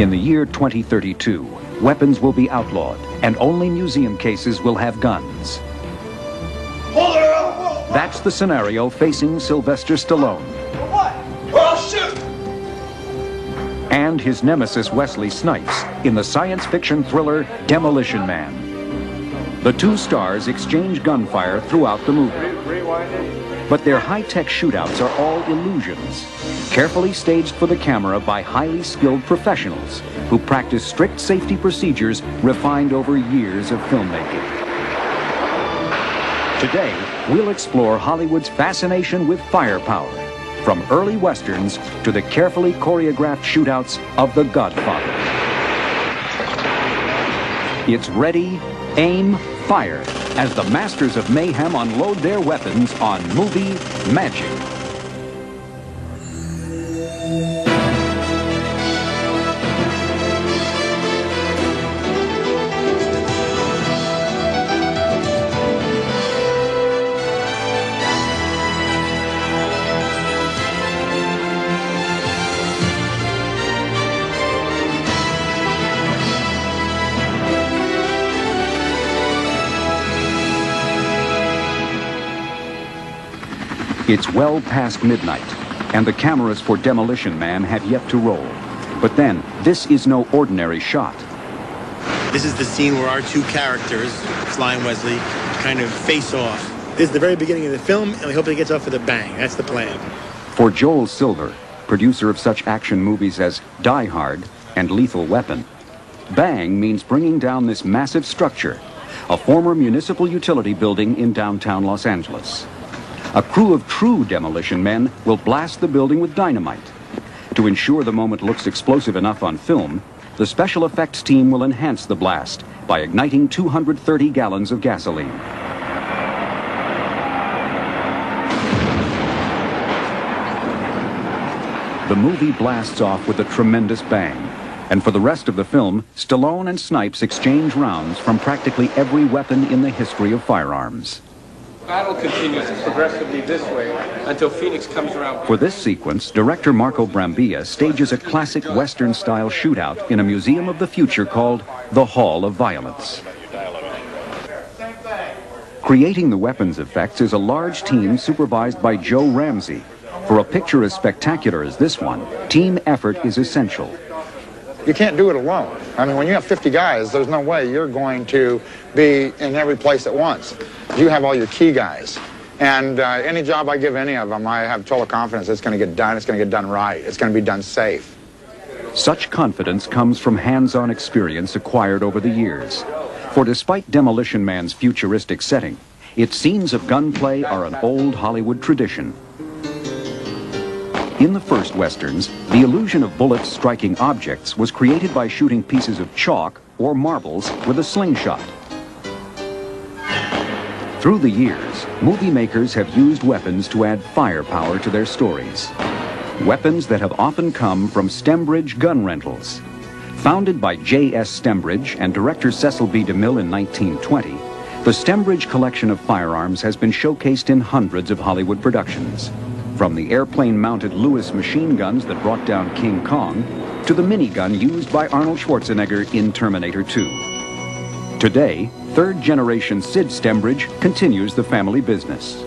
In the year 2032, weapons will be outlawed, and only museum cases will have guns. That's the scenario facing Sylvester Stallone. And his nemesis Wesley Snipes in the science fiction thriller Demolition Man. The two stars exchange gunfire throughout the movie. But their high-tech shootouts are all illusions, carefully staged for the camera by highly skilled professionals who practice strict safety procedures refined over years of filmmaking. Today, we'll explore Hollywood's fascination with firepower, from early westerns to the carefully choreographed shootouts of The Godfather. It's ready, aim, fire as the masters of mayhem unload their weapons on Movie Magic. It's well past midnight, and the cameras for Demolition Man have yet to roll. But then, this is no ordinary shot. This is the scene where our two characters, Sly and Wesley, kind of face off. This is the very beginning of the film, and we hope it gets off with a bang. That's the plan. For Joel Silver, producer of such action movies as Die Hard and Lethal Weapon, bang means bringing down this massive structure, a former municipal utility building in downtown Los Angeles. A crew of true demolition men will blast the building with dynamite. To ensure the moment looks explosive enough on film, the special effects team will enhance the blast by igniting 230 gallons of gasoline. The movie blasts off with a tremendous bang. And for the rest of the film, Stallone and Snipes exchange rounds from practically every weapon in the history of firearms battle continues progressively this way until Phoenix comes around. For this sequence, director Marco Brambilla stages a classic Western-style shootout in a museum of the future called the Hall of Violence. Creating the weapons effects is a large team supervised by Joe Ramsey. For a picture as spectacular as this one, team effort is essential. You can't do it alone. I mean, when you have 50 guys, there's no way you're going to be in every place at once. You have all your key guys. And uh, any job I give any of them, I have total confidence it's going to get done. It's going to get done right. It's going to be done safe. Such confidence comes from hands-on experience acquired over the years. For despite Demolition Man's futuristic setting, its scenes of gunplay are an old Hollywood tradition. In the first westerns, the illusion of bullets striking objects was created by shooting pieces of chalk or marbles with a slingshot. Through the years, movie makers have used weapons to add firepower to their stories. Weapons that have often come from Stembridge gun rentals. Founded by J.S. Stembridge and director Cecil B. DeMille in 1920, the Stembridge collection of firearms has been showcased in hundreds of Hollywood productions. From the airplane-mounted Lewis machine guns that brought down King Kong, to the minigun used by Arnold Schwarzenegger in Terminator 2. Today, third-generation Sid Stembridge continues the family business.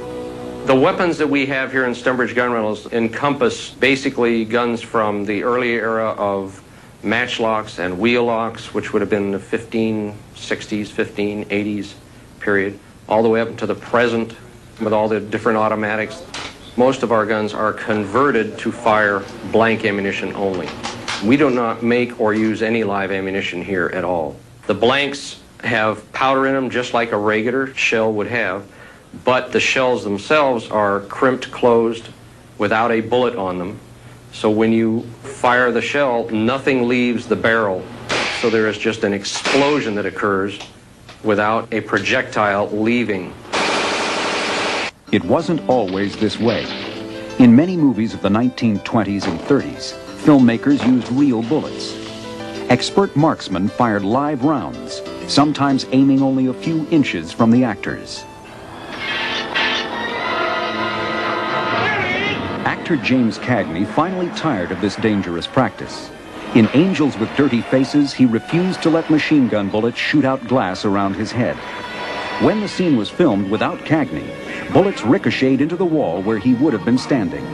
The weapons that we have here in Stembridge Gun Rentals encompass basically guns from the early era of matchlocks and wheel locks, which would have been the 1560s, 1580s period, all the way up to the present with all the different automatics most of our guns are converted to fire blank ammunition only. We do not make or use any live ammunition here at all. The blanks have powder in them just like a regular shell would have, but the shells themselves are crimped closed without a bullet on them. So when you fire the shell, nothing leaves the barrel. So there is just an explosion that occurs without a projectile leaving it wasn't always this way. In many movies of the 1920s and 30s, filmmakers used real bullets. Expert marksmen fired live rounds, sometimes aiming only a few inches from the actors. Actor James Cagney finally tired of this dangerous practice. In Angels with Dirty Faces, he refused to let machine gun bullets shoot out glass around his head. When the scene was filmed without Cagney, bullets ricocheted into the wall where he would have been standing.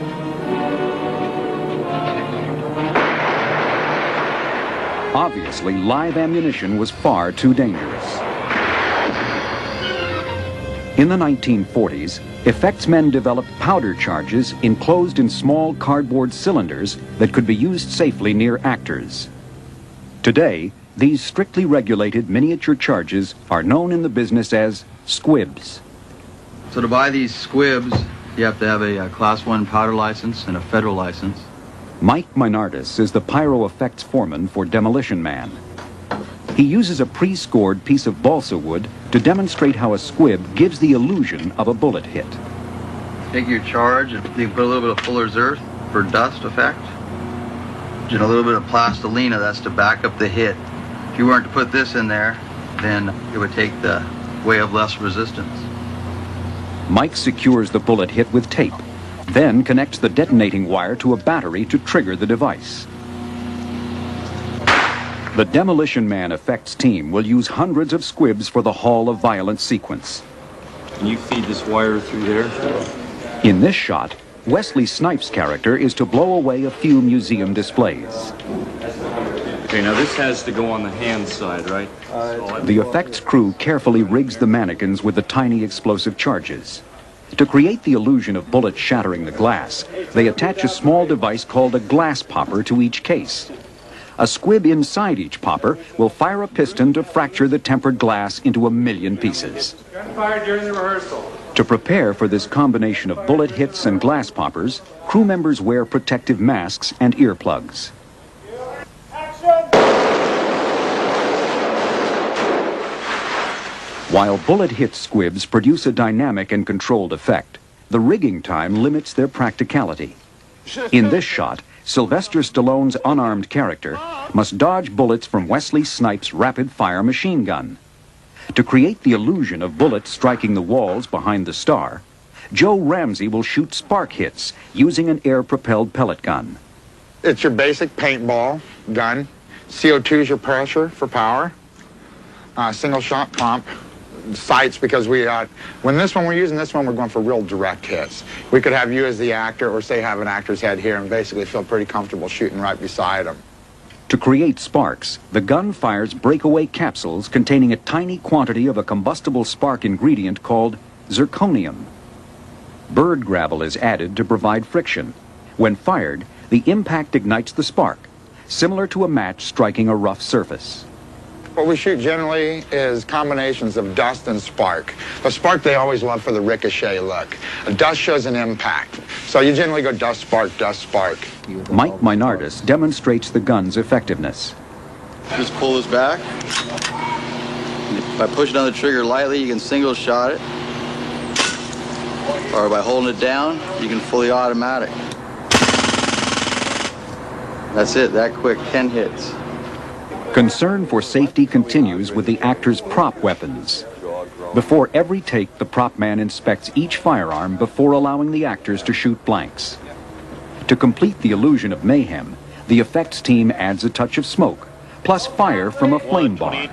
Obviously, live ammunition was far too dangerous. In the 1940s, effects men developed powder charges enclosed in small cardboard cylinders that could be used safely near actors. Today, these strictly regulated miniature charges are known in the business as squibs. So to buy these squibs, you have to have a, a Class 1 powder license and a federal license. Mike Minardis is the pyro effects foreman for Demolition Man. He uses a pre-scored piece of balsa wood to demonstrate how a squib gives the illusion of a bullet hit. Take your charge and you put a little bit of Fuller's Earth for dust effect. And a little bit of plastilina, that's to back up the hit. If you weren't to put this in there, then it would take the way of less resistance. Mike secures the bullet hit with tape then connects the detonating wire to a battery to trigger the device. The Demolition Man effects team will use hundreds of squibs for the Hall of Violence sequence. Can you feed this wire through there? In this shot, Wesley Snipes' character is to blow away a few museum displays. Okay, now this has to go on the hand side, right? Uh, the effects crew carefully rigs the mannequins with the tiny explosive charges. To create the illusion of bullets shattering the glass, they attach a small device called a glass popper to each case. A squib inside each popper will fire a piston to fracture the tempered glass into a million pieces. Gunfire during the rehearsal. To prepare for this combination of bullet hits and glass poppers, crew members wear protective masks and earplugs. While bullet hit squibs produce a dynamic and controlled effect, the rigging time limits their practicality. In this shot, Sylvester Stallone's unarmed character must dodge bullets from Wesley Snipes' rapid-fire machine gun. To create the illusion of bullets striking the walls behind the star, Joe Ramsey will shoot spark hits using an air-propelled pellet gun. It's your basic paintball gun. CO2 is your pressure for power. Uh, single shot pump sights because we, when this one, we're using this one, we're going for real direct hits. We could have you as the actor or say have an actor's head here and basically feel pretty comfortable shooting right beside him. To create sparks, the gun fires breakaway capsules containing a tiny quantity of a combustible spark ingredient called zirconium. Bird gravel is added to provide friction. When fired, the impact ignites the spark, similar to a match striking a rough surface. What we shoot generally is combinations of dust and spark. The spark they always love for the ricochet look. A dust shows an impact. So you generally go dust, spark, dust, spark. Mike Minardis demonstrates the gun's effectiveness. Just pull this back. By pushing on the trigger lightly, you can single shot it. Or by holding it down, you can fully automatic. That's it, that quick, 10 hits. Concern for safety continues with the actor's prop weapons. Before every take, the prop man inspects each firearm before allowing the actors to shoot blanks. To complete the illusion of mayhem, the effects team adds a touch of smoke, plus fire from a flame bar.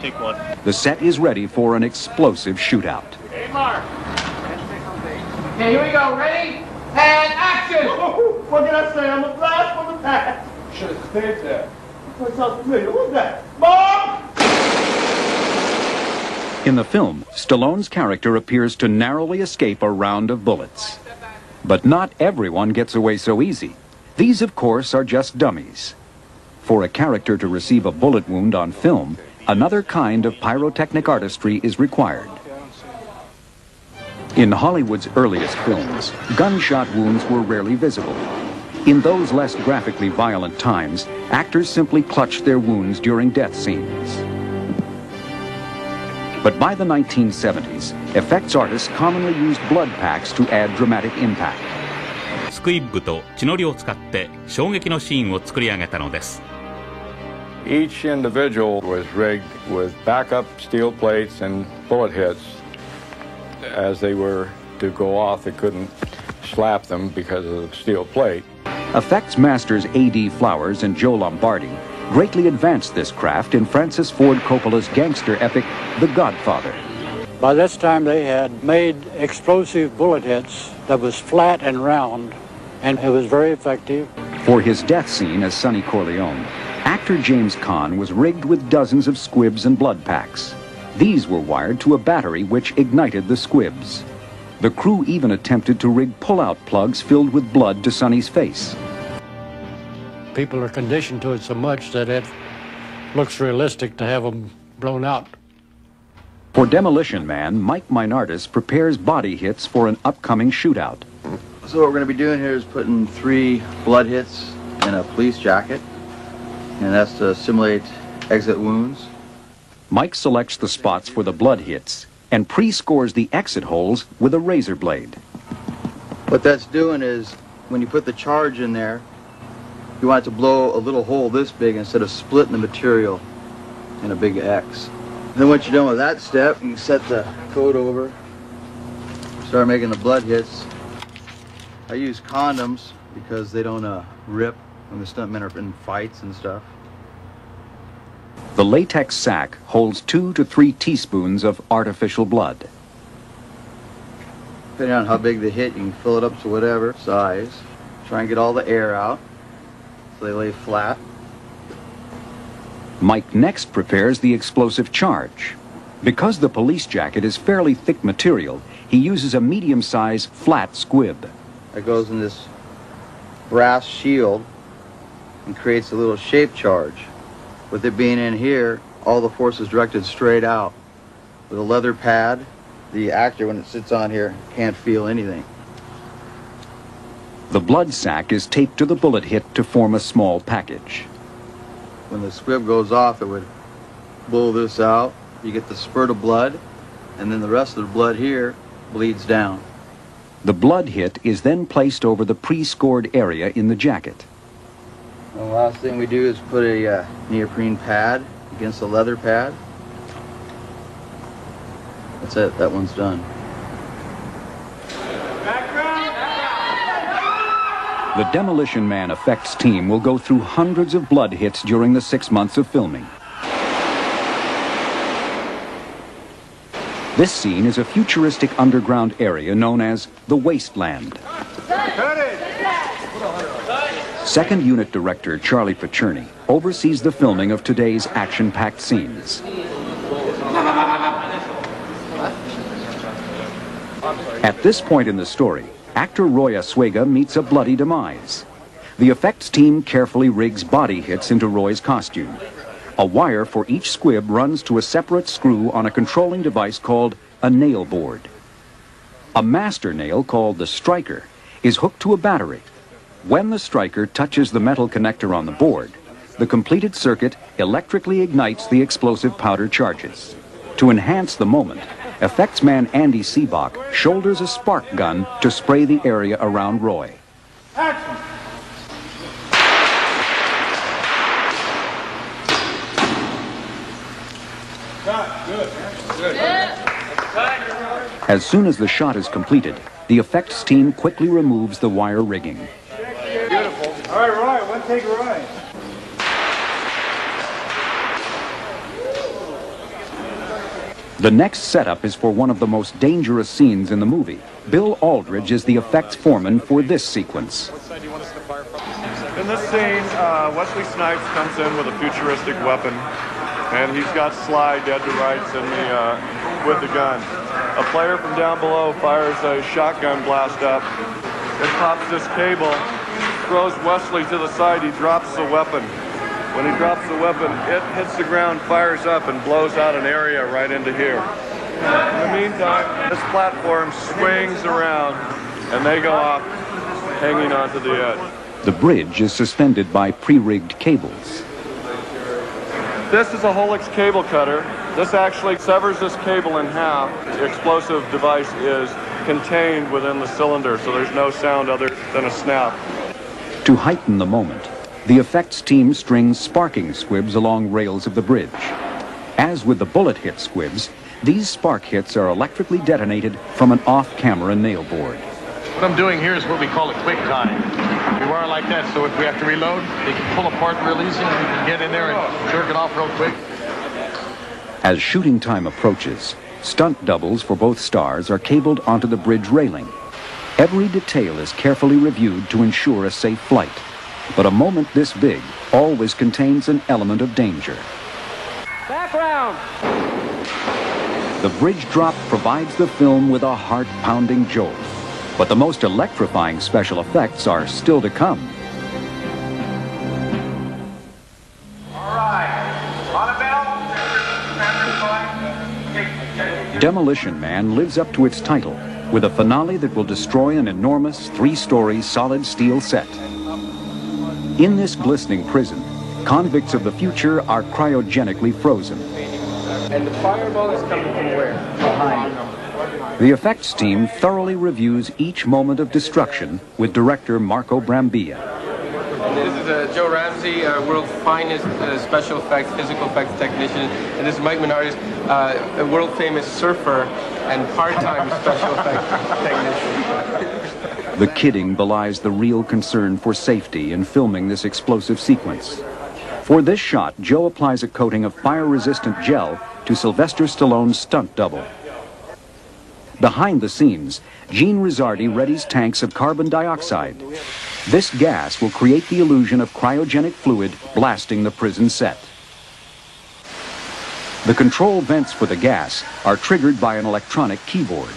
The set is ready for an explosive shootout. Hey, Mark. Okay, here we go. Ready? And action! what did I say? I'm a blast from the past. Should have stayed there. That familiar. That? In the film, Stallone's character appears to narrowly escape a round of bullets. But not everyone gets away so easy. These, of course, are just dummies. For a character to receive a bullet wound on film, another kind of pyrotechnic artistry is required. In Hollywood's earliest films, gunshot wounds were rarely visible. In those less graphically violent times, actors simply clutched their wounds during death scenes. But by the 1970s, effects artists commonly used blood packs to add dramatic impact. スクイッブと血のりを使って衝撃のシーンを作り上げたのです Each individual was rigged with backup steel plates and bullet hits. As they were to go off, they couldn't slap them because of the steel plate. Effects masters A.D. Flowers and Joe Lombardi greatly advanced this craft in Francis Ford Coppola's gangster epic, The Godfather. By this time, they had made explosive bullet hits that was flat and round, and it was very effective. For his death scene as Sonny Corleone, actor James Caan was rigged with dozens of squibs and blood packs. These were wired to a battery which ignited the squibs. The crew even attempted to rig pull-out plugs filled with blood to Sonny's face. People are conditioned to it so much that it looks realistic to have them blown out. For Demolition Man, Mike Minardis prepares body hits for an upcoming shootout. So what we're going to be doing here is putting three blood hits in a police jacket, and that's to simulate exit wounds. Mike selects the spots for the blood hits and pre-scores the exit holes with a razor blade. What that's doing is when you put the charge in there, you want it to blow a little hole this big instead of splitting the material in a big X. Then once you're done with that step, you set the coat over, start making the blood hits. I use condoms because they don't uh, rip when the stuntmen are in fights and stuff. The latex sac holds two to three teaspoons of artificial blood. Depending on how big the hit, you can fill it up to whatever size. Try and get all the air out so they lay flat. Mike next prepares the explosive charge. Because the police jacket is fairly thick material, he uses a medium-sized flat squib. It goes in this brass shield and creates a little shape charge. With it being in here, all the force is directed straight out. With a leather pad, the actor, when it sits on here, can't feel anything. The blood sac is taped to the bullet hit to form a small package. When the squib goes off, it would blow this out. You get the spurt of blood, and then the rest of the blood here bleeds down. The blood hit is then placed over the pre-scored area in the jacket. The last thing we do is put a uh, neoprene pad against the leather pad. That's it, that one's done. The Demolition Man effects team will go through hundreds of blood hits during the six months of filming. This scene is a futuristic underground area known as the Wasteland. Second Unit Director Charlie Picerni oversees the filming of today's action-packed scenes. At this point in the story, actor Roy Asuega meets a bloody demise. The effects team carefully rigs body hits into Roy's costume. A wire for each squib runs to a separate screw on a controlling device called a nail board. A master nail called the striker is hooked to a battery. When the striker touches the metal connector on the board, the completed circuit electrically ignites the explosive powder charges. To enhance the moment, effects man Andy Seebach shoulders a spark gun to spray the area around Roy. Action! As soon as the shot is completed, the effects team quickly removes the wire rigging. Beautiful. All right, Roy, one take Roy. The next setup is for one of the most dangerous scenes in the movie. Bill Aldridge is the effects foreman for this sequence. In this scene, uh, Wesley Snipes comes in with a futuristic weapon, and he's got Sly dead to rights in the, uh, with the gun. A player from down below fires a shotgun blast up. It pops this cable, throws Wesley to the side. He drops the weapon. When he drops the weapon, it hits the ground, fires up, and blows out an area right into here. In the meantime, this platform swings around, and they go off, hanging onto the edge. The bridge is suspended by pre-rigged cables. This is a Holex cable cutter. This actually severs this cable in half. The explosive device is contained within the cylinder, so there's no sound other than a snap. To heighten the moment, the effects team strings sparking squibs along rails of the bridge. As with the bullet hit squibs, these spark hits are electrically detonated from an off-camera nail board. What I'm doing here is what we call a quick time. We bar like that, so if we have to reload, they can pull apart real easy, and we can get in there and jerk it off real quick. As shooting time approaches, stunt doubles for both stars are cabled onto the bridge railing. Every detail is carefully reviewed to ensure a safe flight. But a moment this big always contains an element of danger. Background. The bridge drop provides the film with a heart-pounding jolt. But the most electrifying special effects are still to come. Demolition Man lives up to its title with a finale that will destroy an enormous three-story solid steel set. In this glistening prison, convicts of the future are cryogenically frozen. And the fireball is coming from where? Behind. The effects team thoroughly reviews each moment of destruction with director Marco Brambilla. Uh, Joe Ramsey, uh, world's finest uh, special effects, physical effects technician. And this is Mike Menardis, uh, a world famous surfer and part-time special effects technician. The kidding belies the real concern for safety in filming this explosive sequence. For this shot, Joe applies a coating of fire-resistant gel to Sylvester Stallone's stunt double. Behind the scenes, Gene Rizzardi readies tanks of carbon dioxide. This gas will create the illusion of cryogenic fluid blasting the prison set. The control vents for the gas are triggered by an electronic keyboard.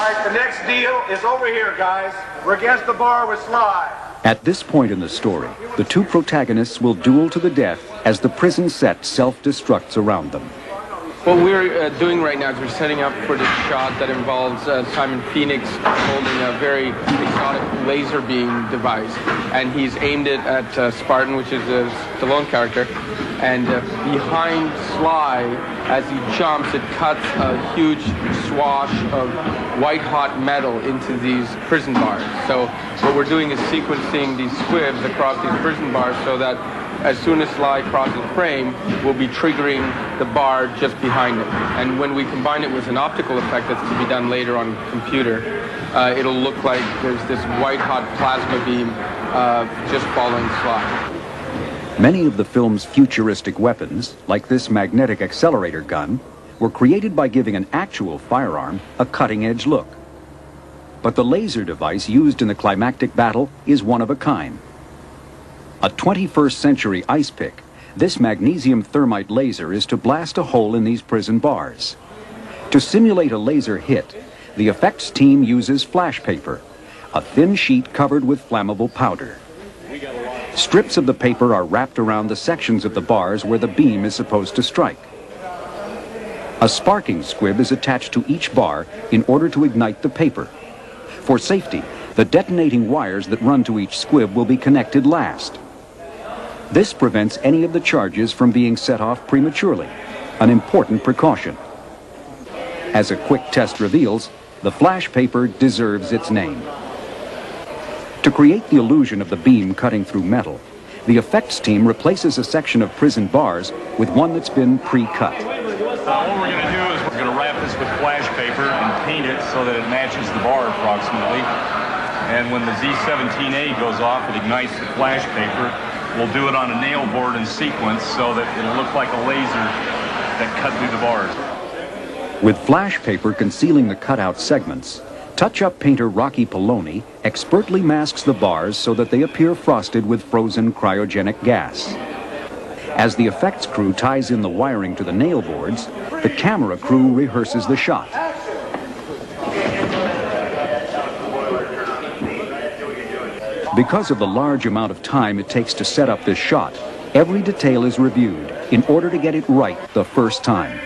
All right, the next deal is over here, guys. We're against the bar with Sly. At this point in the story, the two protagonists will duel to the death as the prison set self-destructs around them. What we're uh, doing right now is we're setting up for this shot that involves uh, Simon Phoenix holding a very exotic laser beam device. And he's aimed it at uh, Spartan, which is a Stallone character. And uh, behind Sly, as he jumps, it cuts a huge swash of white hot metal into these prison bars. So what we're doing is sequencing these squibs across these prison bars so that as soon as Sly crosses frame, we'll be triggering the bar just behind it. And when we combine it with an optical effect that's to be done later on computer, uh, it'll look like there's this white hot plasma beam uh, just following Sly. Many of the film's futuristic weapons, like this magnetic accelerator gun, were created by giving an actual firearm a cutting-edge look. But the laser device used in the climactic battle is one of a kind. A 21st century ice pick, this magnesium thermite laser is to blast a hole in these prison bars. To simulate a laser hit, the effects team uses flash paper, a thin sheet covered with flammable powder. Strips of the paper are wrapped around the sections of the bars where the beam is supposed to strike. A sparking squib is attached to each bar in order to ignite the paper. For safety, the detonating wires that run to each squib will be connected last. This prevents any of the charges from being set off prematurely, an important precaution. As a quick test reveals, the flash paper deserves its name. To create the illusion of the beam cutting through metal, the effects team replaces a section of prison bars with one that's been pre-cut. Uh, what we're going to do is we're going to wrap this with flash paper and paint it so that it matches the bar approximately. And when the Z17A goes off, it ignites the flash paper. We'll do it on a nail board in sequence so that it'll look like a laser that cut through the bars. With flash paper concealing the cutout segments, touch-up painter Rocky Poloni expertly masks the bars so that they appear frosted with frozen cryogenic gas. As the effects crew ties in the wiring to the nail boards, the camera crew rehearses the shot. Because of the large amount of time it takes to set up this shot, every detail is reviewed in order to get it right the first time.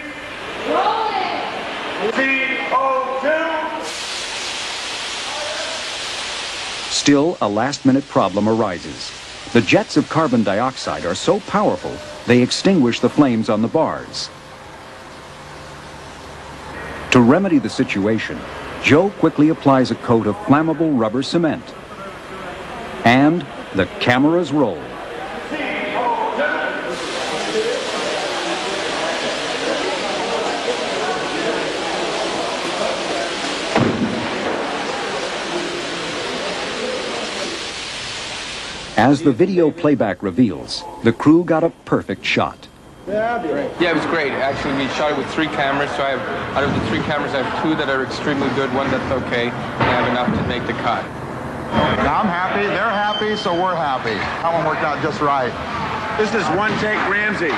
Still, a last-minute problem arises. The jets of carbon dioxide are so powerful, they extinguish the flames on the bars. To remedy the situation, Joe quickly applies a coat of flammable rubber cement. And the cameras roll. As the video playback reveals, the crew got a perfect shot. Yeah, it was great. Actually, we shot it with three cameras. So I have, out of the three cameras, I have two that are extremely good, one that's okay, and I have enough to make the cut. Now I'm happy, they're happy, so we're happy. That one worked out just right. This is one take Ramsey.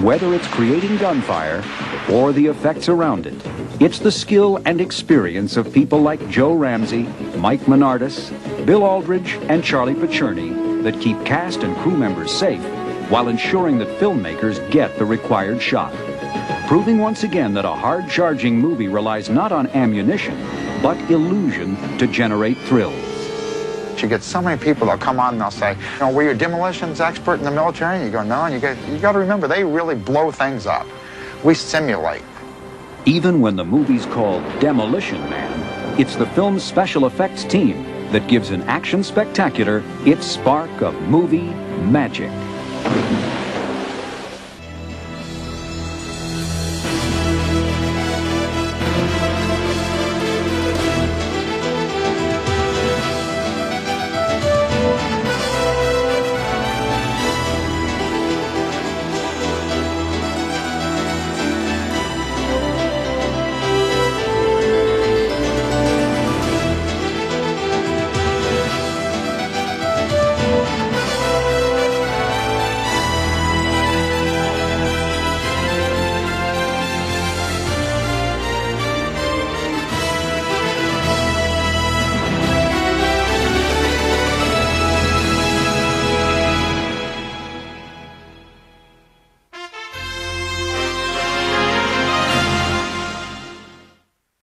Whether it's creating gunfire or the effects around it, it's the skill and experience of people like Joe Ramsey, Mike Menardis, Bill Aldridge, and Charlie Picerni that keep cast and crew members safe while ensuring that filmmakers get the required shot. Proving once again that a hard-charging movie relies not on ammunition, but illusion to generate thrills. You get so many people that'll come on and they'll say, you know, were you a demolitions expert in the military? And you go, no, and you got, you got to remember, they really blow things up. We simulate. Even when the movie's called Demolition Man, it's the film's special effects team that gives an action spectacular its spark of movie magic.